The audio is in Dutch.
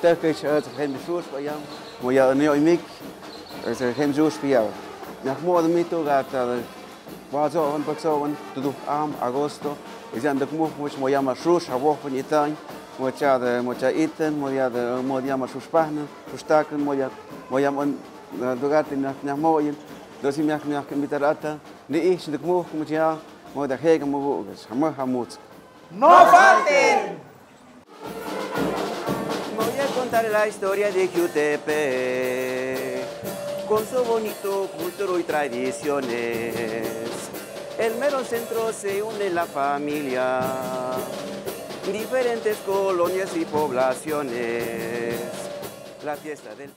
tekich uit geen soort bij jou. Maar ja, nu ik is er geen soort bij jou. Nach modo mito gata Wazo on baksawan tudu am agosto. Izan dak mu much mo yama shush ha wo ni tan. Mo cha de mo cha iten mo ya de mo yama shush pahna. Shushtaken mo ya mo yama on dogati nach nach mo yin. Dosi miak miak mitarata. Ni ich dak mu mo cha mo da hega mo wo gas. Ha mo ha mut. ¡No falten! La historia de Jutepec con su bonito cultura y tradiciones. El mero centro se une la familia, diferentes colonias y poblaciones. La fiesta del